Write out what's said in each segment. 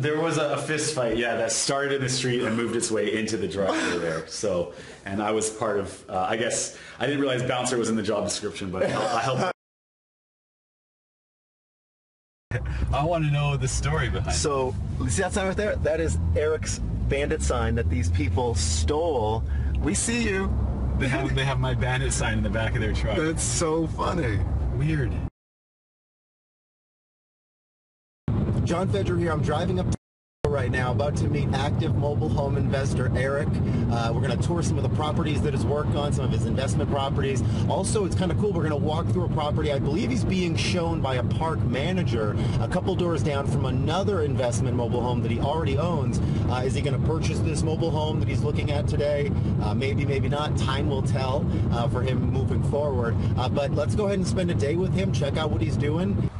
there was a, a fist fight, yeah, that started in the street and moved its way into the driveway there. So, and I was part of. Uh, I guess I didn't realize bouncer was in the job description, but I helped. I want to know the story behind. So, see that sign right there? That is Eric's bandit sign that these people stole. We see you. They have they have my bandit sign in the back of their truck. That's so funny. Weird. John Fedro here. I'm driving up right now, about to meet active mobile home investor Eric. Uh, we're going to tour some of the properties that he's worked on, some of his investment properties. Also, it's kind of cool. We're going to walk through a property. I believe he's being shown by a park manager a couple doors down from another investment mobile home that he already owns. Uh, is he going to purchase this mobile home that he's looking at today? Uh, maybe, maybe not. Time will tell uh, for him moving forward. Uh, but let's go ahead and spend a day with him, check out what he's doing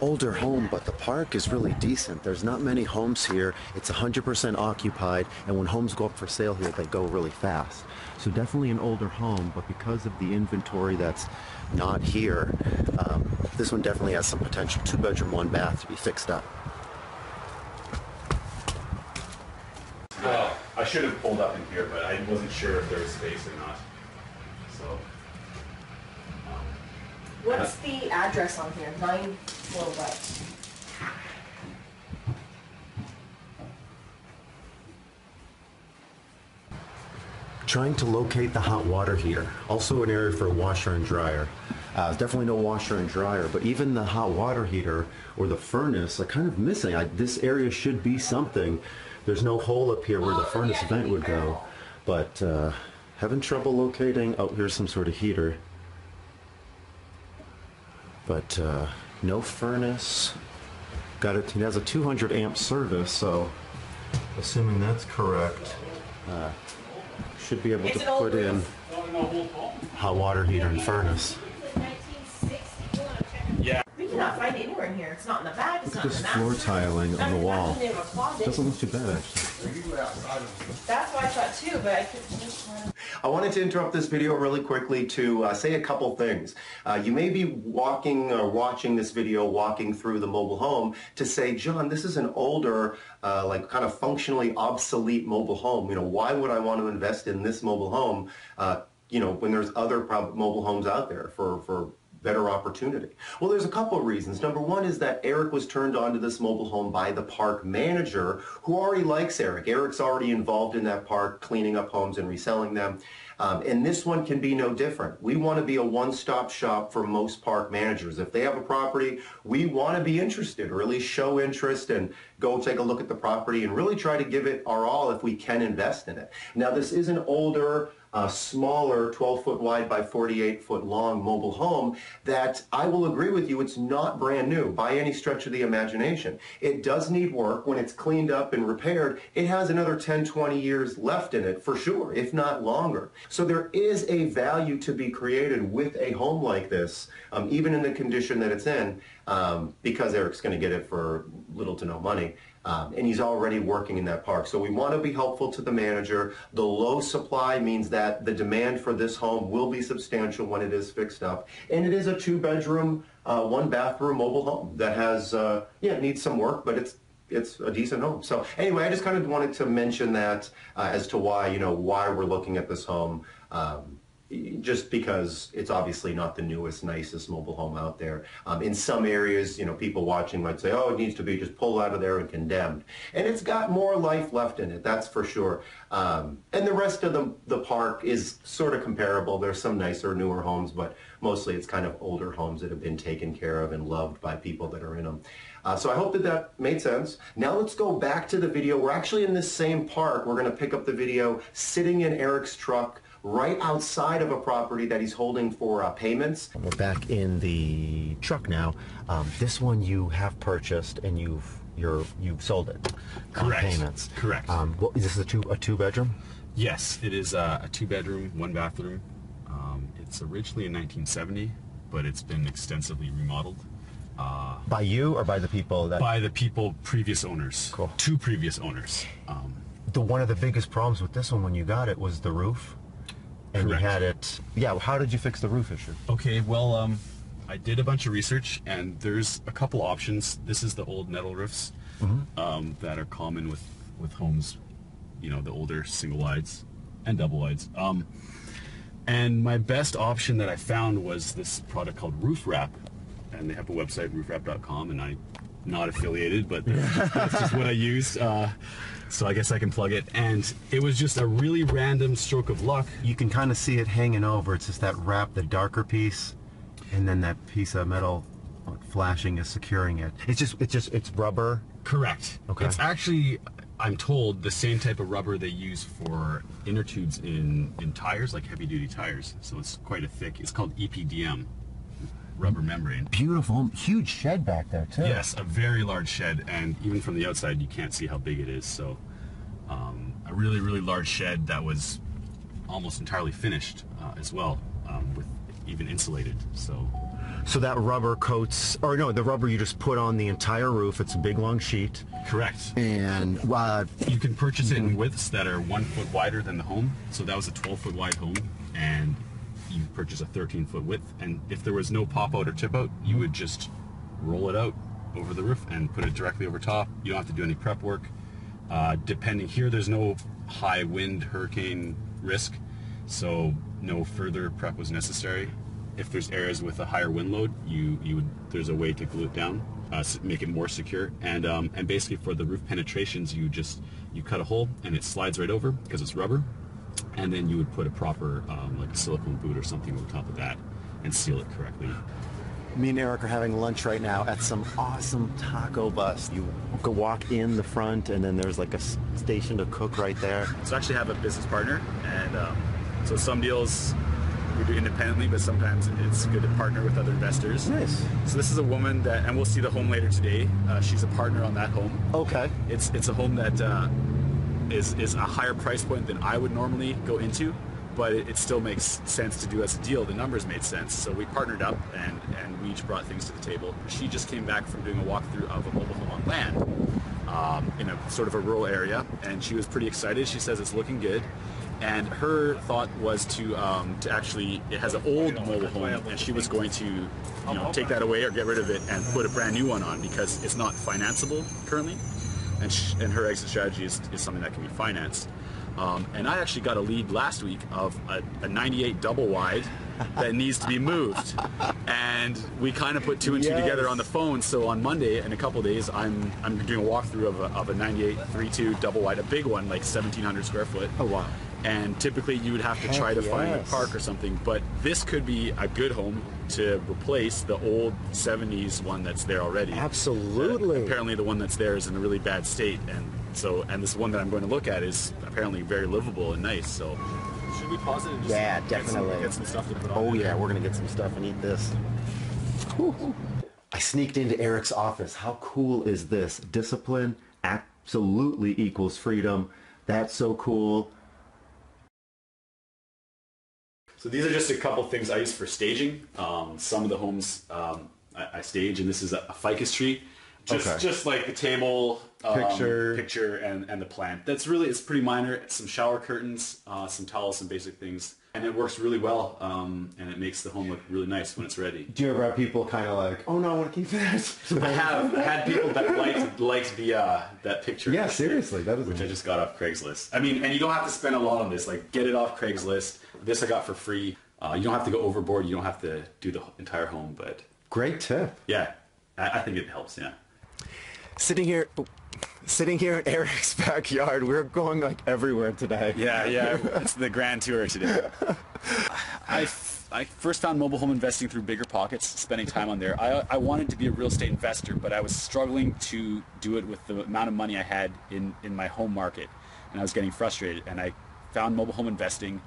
older home, but the park is really decent. There's not many homes here. It's 100% occupied, and when homes go up for sale here, they go really fast. So definitely an older home, but because of the inventory that's not here, um, this one definitely has some potential. Two bedroom, one bath to be fixed up. Well, I should have pulled up in here, but I wasn't sure if there was space or not. So. What's the address on here? Nine, what? Trying to locate the hot water heater. Also an area for a washer and dryer. Uh, definitely no washer and dryer, but even the hot water heater or the furnace are kind of missing. I, this area should be something. There's no hole up here where the furnace vent would go, but uh, having trouble locating. Oh, here's some sort of heater but uh, no furnace. Got it. It has a 200 amp service, so assuming that's correct, uh, should be able It's to put in hot water heater and furnace. Yeah. We cannot find it anywhere in here. It's not in the back. It's Look at this the floor tiling on the wall. that's in a closet. Doesn't look too bad actually. That's what I thought too, but I couldn't. I wanted to interrupt this video really quickly to uh, say a couple things. Uh, you may be walking or watching this video, walking through the mobile home to say, John, this is an older, uh, like kind of functionally obsolete mobile home. You know, why would I want to invest in this mobile home, uh, you know, when there's other mobile homes out there for, for better opportunity? Well, there's a couple of reasons. Number one is that Eric was turned on to this mobile home by the park manager who already likes Eric. Eric's already involved in that park, cleaning up homes and reselling them. Um, and this one can be no different. We want to be a one-stop shop for most park managers. If they have a property, we want to be interested, or at least show interest and go take a look at the property and really try to give it our all if we can invest in it. Now, this is an older, uh, smaller 12 foot wide by 48 foot long mobile home that I will agree with you, it's not brand new by any stretch of the imagination. It does need work. When it's cleaned up and repaired, it has another 10, 20 years left in it for sure, if not longer. So there is a value to be created with a home like this, um, even in the condition that it's in, um, because Eric's going to get it for little to no money. Um, and he's already working in that park. So we want to be helpful to the manager. The low supply means that the demand for this home will be substantial when it is fixed up. And it is a two-bedroom, uh, one-bathroom mobile home that has, uh, yeah, needs some work, but it's it's a decent home. So anyway, I just kind of wanted to mention that uh, as to why, you know, why we're looking at this home. Um, just because it's obviously not the newest, nicest mobile home out there. Um, in some areas, you know, people watching might say, oh, it needs to be just pulled out of there and condemned. And it's got more life left in it, that's for sure. Um, and the rest of the, the park is sort of comparable. There's some nicer, newer homes, but mostly it's kind of older homes that have been taken care of and loved by people that are in them. Uh, so I hope that that made sense. Now let's go back to the video. We're actually in this same park. We're going to pick up the video sitting in Eric's truck right outside of a property that he's holding for uh, payments. We're back in the truck now. Um, this one you have purchased and you've you're you've sold it Correct. on payments. Correct. Um, what, is this a two a two bedroom? Yes, it is uh, a two-bedroom, one-bathroom. Um, it's originally in 1970, but it's been extensively remodeled uh, By you or by the people that? by the people, previous owners. Cool. Two previous owners. Um, the one of the biggest problems with this one when you got it was the roof, and Correct. you had it. Yeah. How did you fix the roof issue? Okay, well, um, I did a bunch of research, and there's a couple options. This is the old metal roofs. um, that are common with with homes, you know, the older single wides and double wides. Um, and my best option that I found was this product called Roof Wrap, and they have a website roofwrap.com, and I'm not affiliated, but that's just what I used. Uh, so I guess I can plug it. And it was just a really random stroke of luck. You can kind of see it hanging over. It's just that wrap, the darker piece, and then that piece of metal flashing is securing it. It's just, it's just, it's rubber. Correct. Okay. It's actually, I'm told, the same type of rubber they use for inner tubes in, in tires, like heavy duty tires. So it's quite a thick, it's called EPDM, rubber membrane. Beautiful, huge shed back there too. Yes, a very large shed, and even from the outside, you can't see how big it is. So, um, a really, really large shed that was almost entirely finished uh, as well, um, with even insulated. So, So that rubber coats, or no, the rubber you just put on the entire roof. It's a big long sheet, correct. and uh, You can purchase it in widths that are one foot wider than the home. So that was a 12 foot wide home, and you purchase a 13 foot width. And if there was no pop out or tip out, you would just roll it out over the roof and put it directly over top. You don't have to do any prep work. Uh, depending here, there's no high wind hurricane risk, so no further prep was necessary. If there's areas with a higher wind load, you you would there's a way to glue it down, uh, make it more secure, and um, and basically for the roof penetrations, you just you cut a hole and it slides right over because it's rubber, and then you would put a proper um, like silicone boot or something on top of that and seal it correctly. me and Eric are having lunch right now at some awesome taco bus. You go walk in the front, and then there's like a station to cook right there. So I actually have a business partner, and um, so some deals we do independently, but sometimes it's good to partner with other investors. Nice. So this is a woman that, and we'll see the home later today. Uh, she's a partner on that home. Okay. It's it's a home that uh, is is a higher price point than I would normally go into, but it, it still makes sense to do as a deal. The numbers made sense, so we partnered up and and we each brought things to the table. She just came back from doing a walkthrough of a mobile home on land um, in a sort of a rural area, and she was pretty excited. She says it's looking good. And her thought was to um, to actually it has an old mobile home, and she was going to you know take that away or get rid of it and put a brand new one on because it's not financeable currently and, sh- and her exit strategy is, is something that can be financed. Um, and I actually got a lead last week of a, a 98 double wide that needs to be moved. And we kind of put two and two Yes. together on the phone. So on Monday, in a couple days, I'm I'm doing a walkthrough of a, of a 98 32 double wide, a big one, like 1,700 square foot. Oh, wow. And typically you would have to Heck try to find a park or something, but this could be a good home to replace the old 70s one that's there already. Absolutely. Uh, apparently the one that's there is in a really bad state, and so and this one that I'm going to look at is apparently very livable and nice. So should we pause it? And just Yeah, get some- definitely. Get some, stuff to put on. Oh it? yeah, we're gonna get some stuff and eat this. I sneaked into Eric's office. How cool is this? Discipline absolutely equals freedom. That's so cool. So these are just a couple things I use for staging. Um, some of the homes um, I, I stage, and this is a, a ficus tree. Just, Okay. just like the table, um, Picture. picture, and, and the plant. That's really it's pretty minor. It's some shower curtains, uh, some towels, some basic things, and it works really well. Um, and it makes the home look really nice when it's ready. Do you ever have people kind of like, oh no, I want to keep that? I have had people that liked liked the uh, that picture. Yeah, seriously, that is which I just got off Craigslist. I mean, and you don't have to spend a lot on this. Like, get it off Craigslist. This I got for free. Uh, you don't have to go overboard. You don't have to do the entire home, but Great tip. yeah, I, I think it helps. Yeah. Sitting here, sitting here in Eric's backyard. We're going like everywhere today. Yeah, yeah. It's the grand tour today. I, I first found mobile home investing through Bigger Pockets, spending time on there. I, I wanted to be a real estate investor, but I was struggling to do it with the amount of money I had in, in my home market. And I was getting frustrated. And I found mobile home investing.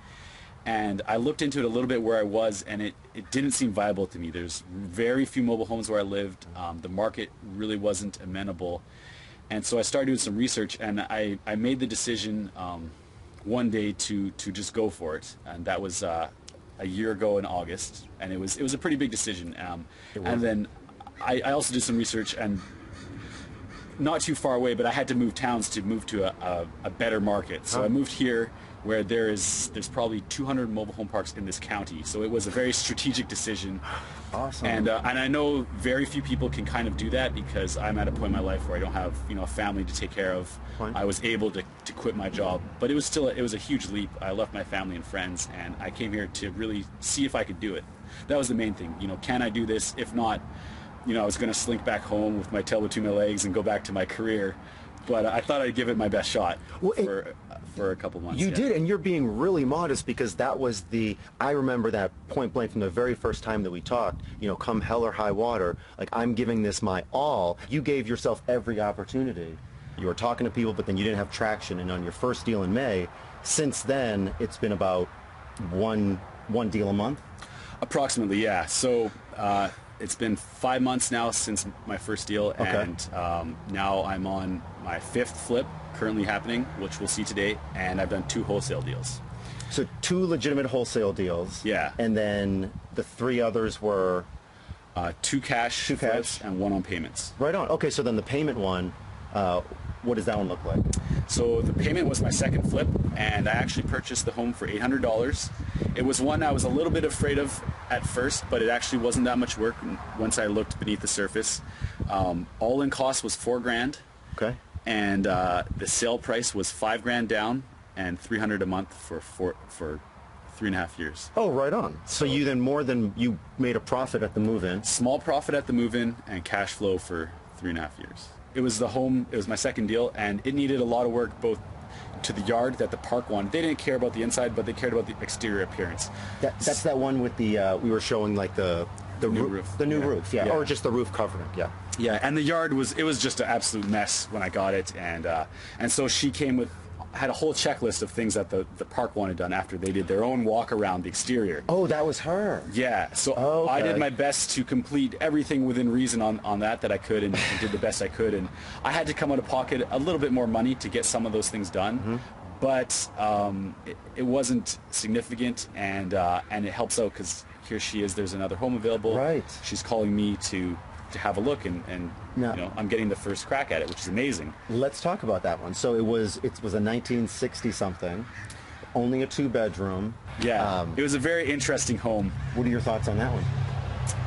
And I looked into it a little bit where I was, and it, it didn't seem viable to me. There's very few mobile homes where I lived. Um, the market really wasn't amenable. And so I started doing some research, and I, I made the decision um, one day to to just go for it, and that was uh, a year ago in August, and it was it was a pretty big decision. Um, and then I, I also did some research, and not too far away, but I had to move towns to move to a, a, a better market. So I moved here where there is there's probably 200 mobile home parks in this county. So it was a very strategic decision. Awesome. And uh, and I know very few people can kind of do that because I'm at a point in my life where I don't have you know a family to take care of. Fine. I was able to, to quit my job, but it was still it was a huge leap. I left my family and friends, and I came here to really see if I could do it. That was the main thing. You know, can I do this? If not, you know, I was going to slink back home with my tail between my legs and go back to my career. But I thought I'd give it my best shot Well, for for a couple months. You yeah. did, and you're being really modest because that was the. I remember that point blank from the very first time that we talked. You know, come hell or high water, like I'm giving this my all. You gave yourself every opportunity. You were talking to people, but then you didn't have traction. And on your first deal in May, since then it's been about one one deal a month. Approximately, yeah. So uh, it's been five months now since my first deal, Okay. and um, now I'm on my fifth flip currently happening, which we'll see today, and I've done two wholesale deals. So two legitimate wholesale deals. Yeah. And then the three others were Uh, two cash Two flips cash. and one on payments. right on. Okay, so then the payment one, uh, what does that one look like? So the payment was my second flip, and I actually purchased the home for $800. It was one I was a little bit afraid of at first, but it actually wasn't that much work once I looked beneath the surface. Um, all in cost was four grand. Okay. and uh, the sale price was five grand down and 300 a month for four, for three and a half years. Oh, right on. So you then more than you made a profit at the move-in. Small profit at the move-in and cash flow for three and a half years. It was the home. It was my second deal, and it needed a lot of work both to the yard that the park wanted. They didn't care about the inside, but they cared about the exterior appearance. That, that's that one with the uh, we were showing like the the New roo- roof. the new Yeah. roof, yeah. Yeah. or just the roof covering, yeah. Yeah, and the yard was it was just an absolute mess when I got it, and uh, and so she came with had a whole checklist of things that the, the park wanted done after they did their own walk around the exterior. Oh, that was her. Yeah, so Oh, I did my best to complete everything within reason on, on that that I could and, and did the best I could. And I had to come out of pocket a little bit more money to get some of those things done. Mm-hmm. But um, it, it wasn't significant, and uh, and it helps out because here she is. There's another home available. Right. She's calling me to to have a look, and, and you know I'm getting the first crack at it, which is amazing. Let's talk about that one. So it was it was a 1960 something, only a two bedroom. Yeah, Um, it was a very interesting home. what are your thoughts on that one?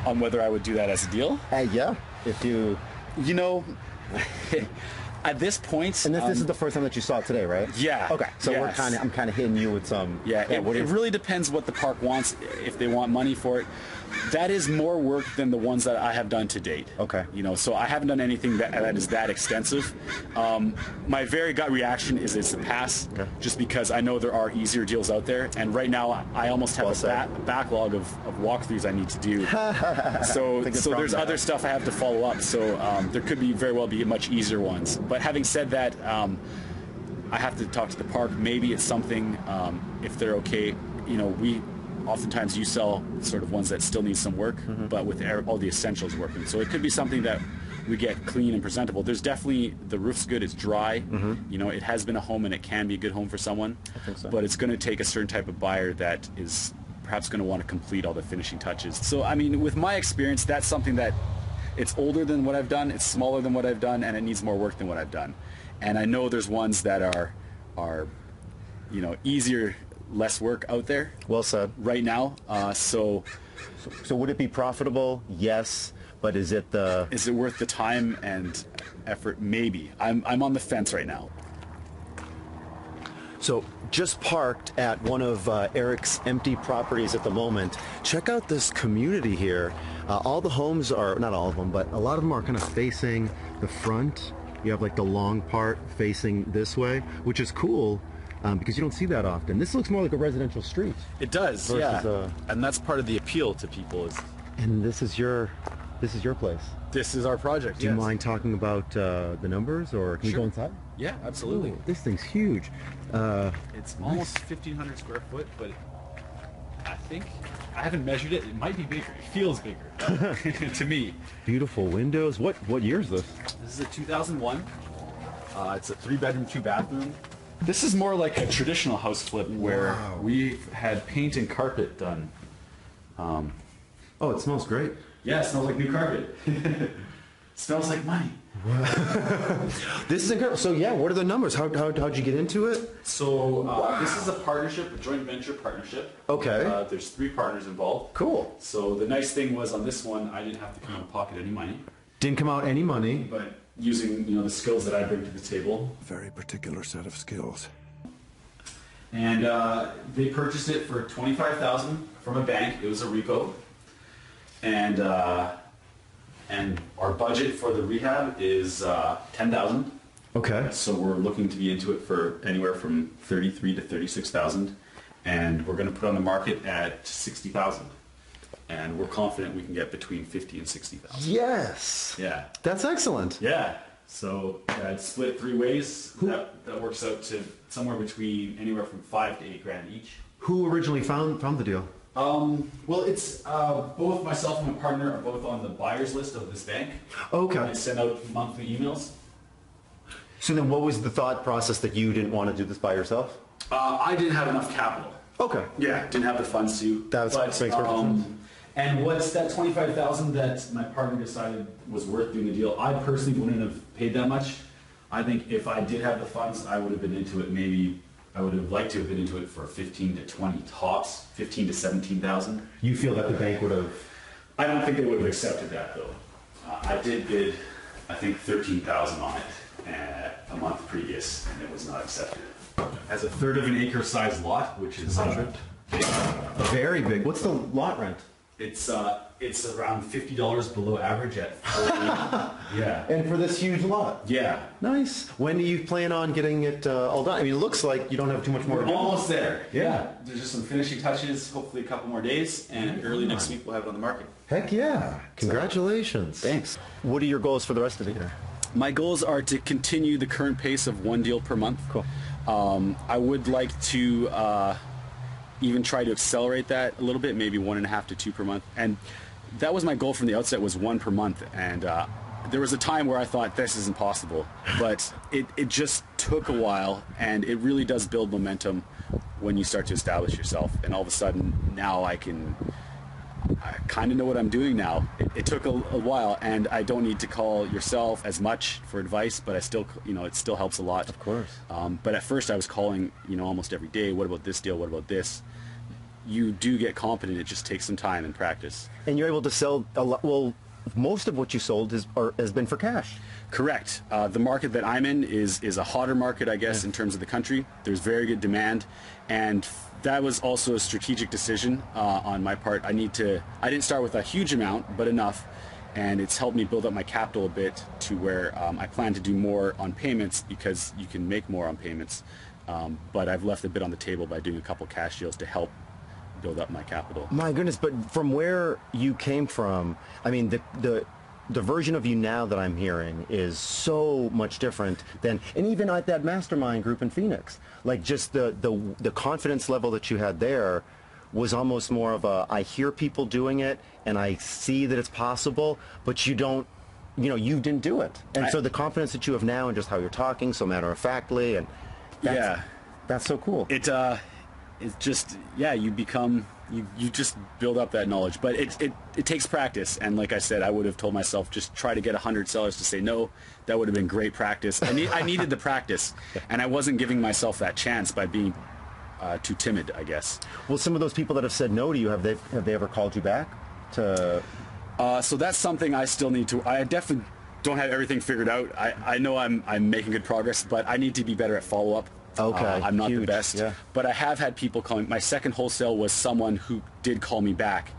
On whether I would do that as a deal, Uh, yeah, if you you know, at this point, and this, this um, is the first time that you saw it today, right? Yeah, Okay, so we're kind of I'm kind of hitting you with some. Yeah, it, what it really depends what the park wants. If they want money for it, that is more work than the ones that I have done to date. Okay. You know, so I haven't done anything that, that is that extensive. Um, my very gut reaction is it's a pass, Okay. just because I know there are easier deals out there, and right now I almost have Well a ba- backlog of, of walkthroughs I need to do. so so there's that. other stuff I have to follow up. So um, there could be very well be much easier ones. But having said that. Um, I have to talk to the park. Maybe it's something um, if they're okay. You know, we oftentimes you sell sort of ones that still need some work, but with air, all the essentials working. So it could be something that we get clean and presentable. There's definitely the roof's good. It's dry. You know, it has been a home and it can be a good home for someone. think so. But it's going to take a certain type of buyer that is perhaps going to want to complete all the finishing touches. So I mean, with my experience, that's something that it's older than what I've done, it's smaller than what I've done, and it needs more work than what I've done. And I know there's ones that are are you know easier, less work out there Well said. right now. Uh, so So would it be profitable? Yes, but is it the? is it worth the time and effort? Maybe. I'm I'm on the fence right now. So just parked at one of uh, Eric's empty properties at the moment. Check out this community here. Uh, all the homes are, not all of them, but a lot of them are kind of facing the front. You have like the long part facing this way, which is cool um, because you don't see that often. This looks more like a residential street. It does, yeah. uh, and that's part of the appeal to people. Is And this is your, this is your place. this is our project? Do you mind talking about uh, the numbers or can we go inside? Yeah, absolutely. Ooh, this thing's huge. Uh, It's almost 1,500 square foot, but think I haven't measured it. It might be bigger. It feels bigger to me. beautiful windows. What what year is this? This is a 2001. Uh, it's a three bedroom, two bathroom. This is more like a traditional house flip where Wow. we've had paint and carpet done. Oh, it smells great. Yeah, it smells like new carpet. Smells like money. This is incredible. So yeah, what are the numbers? How, how, how'd you get into it? So uh, this is a partnership, a joint venture partnership. Okay. Uh, there's three partners involved. Cool. So the nice thing was on this one, I didn't have to come out of pocket any money, Didn't come out any money. but using you know the skills that I bring to the table, Very particular set of skills. and uh, they purchased it for twenty five thousand from a bank. It was a repo, and uh, and our budget for the rehab is uh, ten thousand. Okay. So we're looking to be into it for anywhere from thirty-three to thirty-six thousand, and we're going to put on the market at sixty thousand, and we're confident we can get between fifty and sixty thousand. Yes. Yeah, That's excellent. yeah. So uh, it's split three ways. That, that works out to somewhere between anywhere from five to eight grand each. Who originally found found the deal? Um, well, it's uh, both myself and my partner are both on the buyers list of this bank. Okay. I send out monthly emails. So then, what was the thought process that you didn't want to do this by yourself? Uh, I didn't have enough capital. Okay. Yeah, didn't have the funds to. That's- but, makes perfect um, And what's that twenty-five thousand that my partner decided was worth doing the deal? I personally wouldn't have paid that much. I think if I did have the funds, I would have been into it. Maybe I would have liked to have been into it for fifteen to twenty tops, fifteen to seventeen thousand. You feel that the bank would have? I don't think they would have accepted that though. Uh, I did bid, I think thirteen thousand on it uh, a month previous, and it was not accepted. As a third of an acre sized lot, which is uh, big. Very big. What's the lot rent? It's uh, it's around fifty dollars below average at 40. yeah, And for this huge lot. yeah. Nice. When do you plan on getting it uh, all done? I mean, it looks like you don't have too much more We're to do. almost there. Yeah. there's just some finishing touches. Hopefully, a couple more days, and early next week we'll have it on the market. Heck yeah. Congratulations. Thanks. What are your goals for the rest of the year? My goals are to continue the current pace of one deal per month. Cool. Um, I would like to uh, even try to accelerate that a little bit, maybe one and a half to two per month. And that was my goal from the outset was one per month. And uh, there was a time where I thought this is impossible, but it, it just took a while, and it really does build momentum when you start to establish yourself. And all of a sudden, now I can I kind of know what I'm doing now. It, it took a, a while, and I don't need to call yourself as much for advice, but I still, you know, it still helps a lot. Of course. Um, but at first, I was calling, you know, almost every day. What about this deal? What about this? You do get competent. It just takes some time and practice. And you're able to sell a lot. Well, most of what you sold is, or, has been for cash. Correct. Uh, the market that I'm in is is a hotter market, I guess, in terms of the country. There's very good demand, and that was also a strategic decision uh, on my part. I need to. I didn't start with a huge amount, but enough, and it's helped me build up my capital a bit to where um, I plan to do more on payments because you can make more on payments. Um, but I've left a bit on the table by doing a couple cash deals to help build up my capital. My goodness, but from where you came from, I mean, the the the version of you now that I'm hearing is so much different than, and even at that mastermind group in Phoenix, like just the the the confidence level that you had there was almost more of a I hear people doing it and I see that it's possible, but you don't. You know, you didn't do it, and I- so the confidence that you have now, and just how you're talking, so matter of factly, and that's, Yeah. that's so cool. it uh it's just yeah you become you, you just build up that knowledge but it, it it takes practice and like i said i would have told myself just try to get 100 sellers to say no that would have been great practice i, need, I needed the practice and i wasn't giving myself that chance by being uh, too timid i guess well, some of those people that have said no to you, have they have they ever called you back to Uh, so that's something I still need to. I definitely don't have everything figured out. I, I know I'm I'm making good progress, but I need to be better at follow up. Okay, Uh, I'm not huge, the best, yeah. but I have had people calling. My second wholesale was someone who did call me back,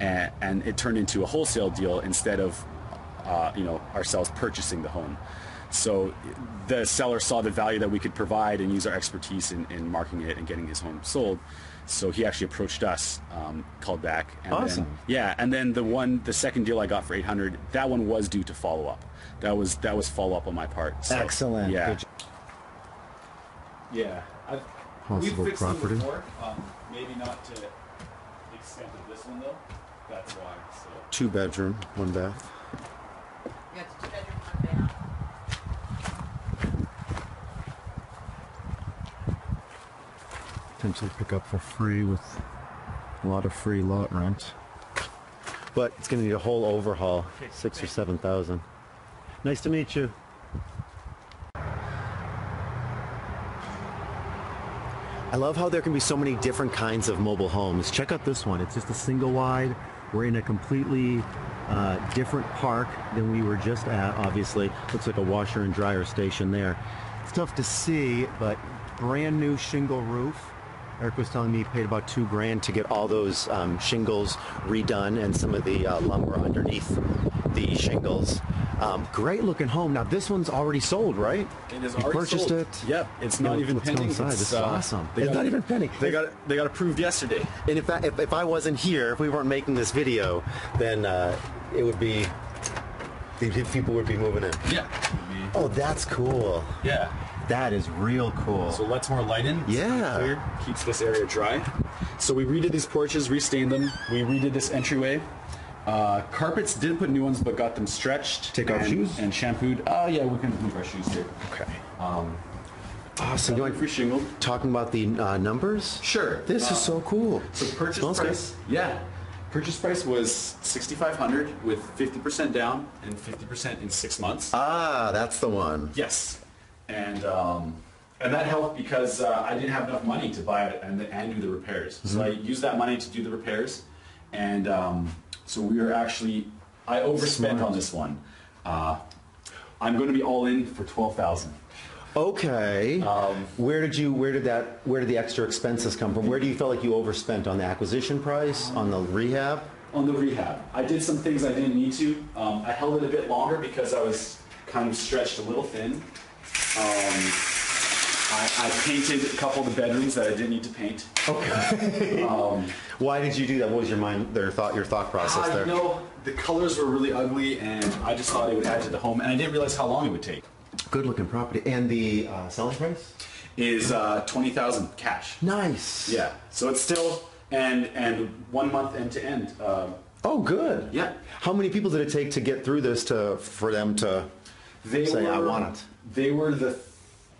and, and it turned into a wholesale deal instead of, uh, you know, ourselves purchasing the home. So the seller saw the value that we could provide and use our expertise in, in marketing it and getting his home sold. So he actually approached us, um, called back. And Awesome. Then, yeah, and then the one, the second deal I got for 800, that one was due to follow up. That was that was follow up on my part. So, Excellent. Yeah. Good job. Yeah. I've, Possible we've fixed property. them before. Um, maybe not to the extent of this one though. That's why. So. two bedroom, one bath. Yeah, it's two bedroom, one bath. Potentially pick up for free with a lot of free lot rent. But it's going to need a whole overhaul, six or seven thousand. Nice to meet you. I love how there can be so many different kinds of mobile homes. Check out this one. It's just a single wide. We're in a completely uh, different park than we were just at, obviously. Looks like a washer and dryer station there. It's tough to see, but brand new shingle roof. Eric was telling me he paid about two grand to get all those um, shingles redone and some of the uh, lumber underneath the shingles. Um, great looking home. Now this one's already sold, right? It is you already purchased sold. it. Yep, it's not Yeah, even let's go pending. inside. It's, This is uh, awesome. It's got- not even pending. They got they got approved yesterday. And if, that, if if I wasn't here, if we weren't making this video, then uh, it would be people would be moving in. Yeah. Oh, that's cool. Yeah. That is real cool. So lets more light in. Yeah. Clear, keeps this area dry. So we redid these porches, restained them. We redid this entryway. Uh, carpets did put new ones, but got them stretched. Take off and, shoes? and shampooed. Oh yeah, we can move our shoes here. okay. Um, Awesome. You like free shingled. talking about the uh, numbers? Sure. This Uh, is so cool. So purchase Smells good. price, yeah. Purchase price was sixty five hundred with fifty percent down and fifty percent in six months. Ah, that's the one. Yes, and um, and that helped because uh, I didn't have enough money to buy it and, and do the repairs. So I used that money to do the repairs, and um, so we are actually I overspent on this one. Uh, I'm going to be all in for twelve thousand. Okay. Um, where did you? Where did that? Where did the extra expenses come from? Where do you feel like you overspent on the acquisition price, on the rehab? On the rehab, I did some things I didn't need to. Um, I held it a bit longer because I was kind of stretched a little thin. Um, I, I painted a couple of the bedrooms that I didn't need to paint. Okay. Why did you do that? What was your mind? Their thought. Your thought process I there. know the colors were really ugly, and I just thought it would add to the home, and I didn't realize how long it would take. Good looking property. And the uh, selling price? Is uh, twenty thousand cash? Nice. Yeah. So it's still and and one month end to end. Um, Oh, good. Yeah. How many people did it take to get through this to for them to They say, were, "I want it"? They were the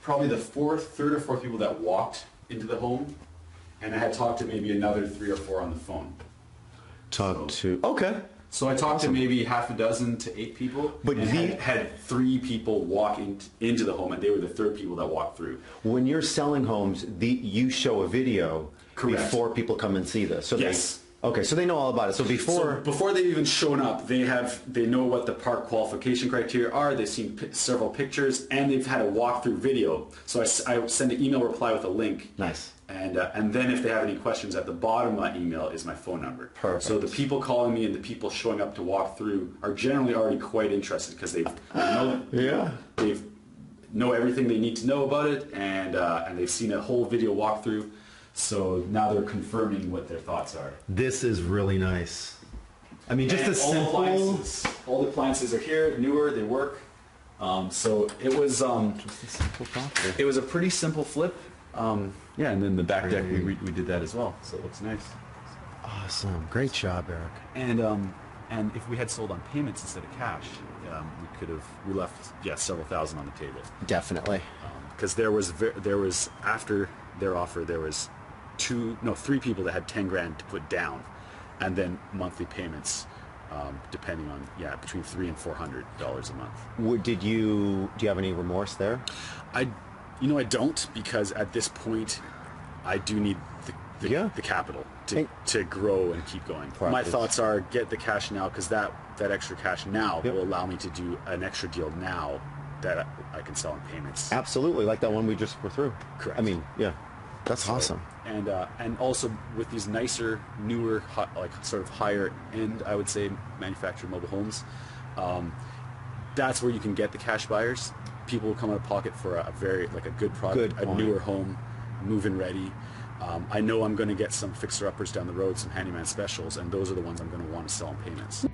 probably the fourth, third or fourth people that walked into the home, and I had talked to maybe another three or four on the phone. Talk to. Okay. So I talked to maybe half a dozen to eight people, But and the- had, had three people walk in, into the home, and they were the third people that walked through. When you're selling homes, the you show a video Correct. before people come and see this. So they- Yes. Okay, so they know all about it. So before. So before they've even shown up, they have they know what the park qualification criteria are. They've seen several pictures, and they've had a walkthrough video. So I, I send an email reply with a link. Nice. And uh, and then if they have any questions, at the bottom of my email is my phone number. Perfect. So the people calling me and the people showing up to walk through are generally already quite interested because they've they know Yeah. they've know everything they need to know about it, and uh, and they've seen a whole video walkthrough. So now they're confirming what their thoughts are. This is really nice. I mean, just And a all the simple. appliances, all the appliances are here, newer, they work. Um, so it was um, Just a simple property. it was a pretty simple flip. Um, yeah, and then the back deck we, we, we did that as well, so it looks nice. Awesome. Great job, Eric. And um, and if we had sold on payments instead of cash, um, we could have we left yeah several thousand on the table Definitely. because there was ver- there was after their offer there was two no three people that had ten grand to put down, and then monthly payments. Um, depending on yeah between three and four hundred dollars a month Would- Did you? Do you have any remorse there? I, you know, I don't because at this point, I do need the, the, Yeah. the capital to, Hey. to grow and keep going. My thoughts are get the cash now because that, that extra cash now Yep. will allow me to do an extra deal now that I, I can sell in payments. Absolutely, like that one we just were through. Correct. I mean, yeah, that's So- awesome. And uh, and also with these nicer, newer, hi, like sort of higher end, I would say, manufactured mobile homes, um, that's where you can get the cash buyers. People will come out of pocket for a, very like a good product, Good a newer home, move-in ready. Um, I know I'm going to get some fixer-uppers down the road, some handyman specials, and those are the ones I'm going to want to sell in payments.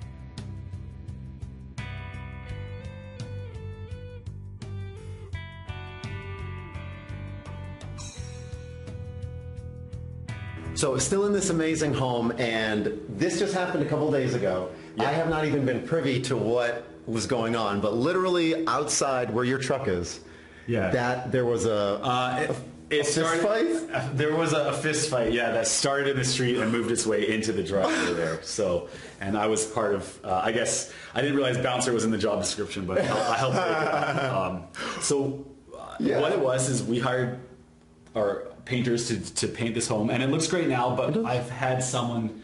So still in this amazing home, and this just happened a couple days ago. I have not even been privy to what was going on, but literally outside where your truck is, Yeah. that there was a Uh, it- It fist started, fight? uh, There was a, a fist fight, yeah, that started in the street and moved its way into the driveway there. So, and I was part of. Uh, I guess I didn't realize bouncer was in the job description, but I helped. I helped break it up. Um, so, uh, Yeah. what it was is we hired our painters to, to paint this home, and it looks great now. But I've had someone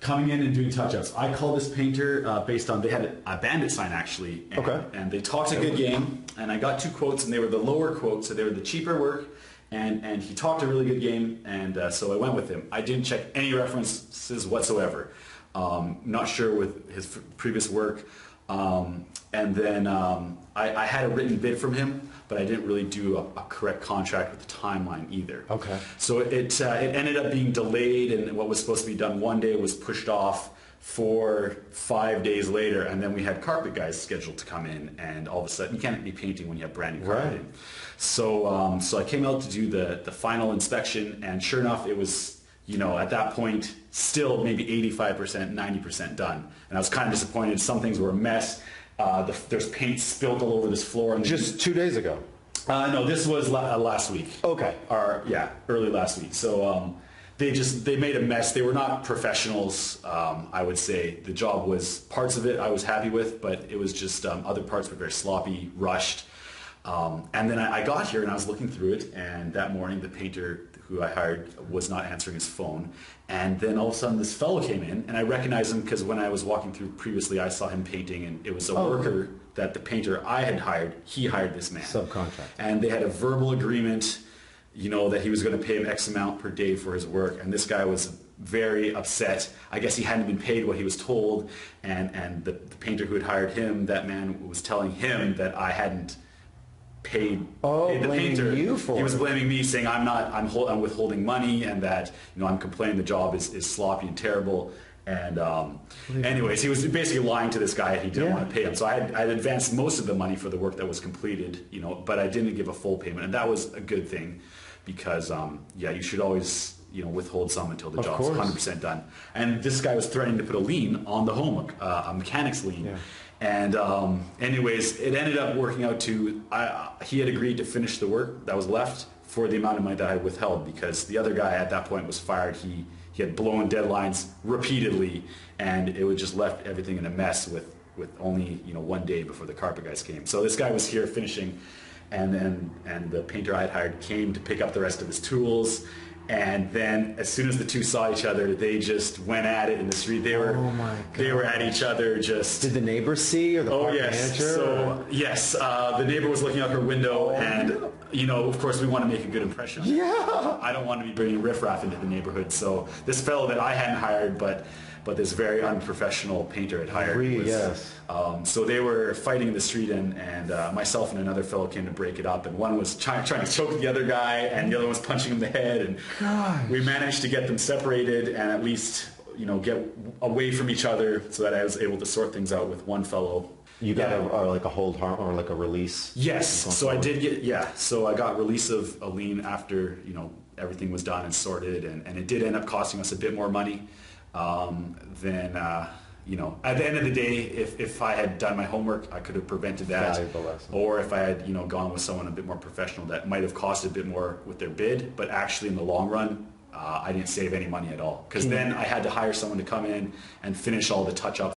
coming in and doing touch-ups. I call this painter uh, based on they had a bandit sign actually, and, Okay. and they talked a good game. And I got two quotes, and they were the lower quotes, so they were the cheaper work. And, and he talked a really good game, and uh, so I went with him. I didn't check any references whatsoever. Um, not sure with his f- previous work. Um, and then um, I, I had a written bid from him, but I didn't really do a, a correct contract with the timeline either. Okay. So it, uh, it ended up being delayed, and what was supposed to be done one day was pushed off for five days later, and then we had carpet guys scheduled to come in, and all of a sudden you can't be painting when you have brand new carpet Right. So, um, so I came out to do the, the final inspection, and sure enough, it was, you know, at that point, still maybe 85%, 90% done. And I was kind of disappointed. Some things were a mess. Uh, the, there's paint spilled all over this floor. And Just two days ago. uh, no, this was la- uh, last week. Okay. Or yeah, early last week. So um, they just they made a mess. They were not professionals. Um, I would say the job was parts of it I was happy with, but it was just um, other parts were very sloppy, rushed. Um, and then I, I got here and I was looking through it, and that morning the painter who I hired was not answering his phone. And then all of a sudden this fellow came in, and I recognized him because when I was walking through previously, I saw him painting, and it was a oh, worker that the painter I had hired. He hired this man Subcontract. and they had a verbal agreement, you know, that he was going to pay him X amount per day for his work. And this guy was very upset. I guess he hadn't been paid what he was told, and and the, the painter who had hired him, that man was telling him that I hadn't paid, Oh, paid the painter. you for he was blaming me, saying I'm not, I'm, hol- I'm withholding money, and that you know I'm complaining the job is, is sloppy and terrible. And um, anyways, he was basically lying to this guy. He didn't Yeah. want to pay him. So I had, I had advanced most of the money for the work that was completed, you know, but I didn't give a full payment, and that was a good thing because um, yeah, you should always you know withhold some until the Of job's 100% done. And this guy was threatening to put a lien on the home, uh, a mechanic's lien. Yeah. And um, anyways, it ended up working out to I, he had agreed to finish the work that was left for the amount of money that I withheld because the other guy at that point was fired. He he had blown deadlines repeatedly, and it would just left everything in a mess with with only you know one day before the carpet guys came. So this guy was here finishing, and then and the painter I had hired came to pick up the rest of his tools. And then, as soon as the two saw each other, they just went at it in the street. They were, Oh my they were at each other, just Did the neighbors see or the Oh yes. manager? So yes, uh, the neighbor was looking out her window, and you know, of course, we want to make a good impression. Yeah. I don't want to be bringing riffraff into the neighborhood. So this fellow that I hadn't hired, but but this very unprofessional painter had hired. Was- yes. Um, so they were fighting in the street, and and uh, myself and another fellow came to break it up. And one was trying trying to choke the other guy, and the other one was punching him in the head. And we managed to get them separated, and at least you know get away from each other, so that I was able to sort things out with one fellow. You got Yeah. a, like a hold harm or like a release? Yes. So I did get yeah. So I got release of a lien after you know everything was done and sorted, and, and it did end up costing us a bit more money um, than uh, you know. At the end of the day, if, if I had done my homework, I could have prevented that. Valuable lesson. Or if I had you know gone with someone a bit more professional, that might have cost a bit more with their bid, but actually in the long run. Uh, I didn't save any money at all because then I had to hire someone to come in and finish all the touch-up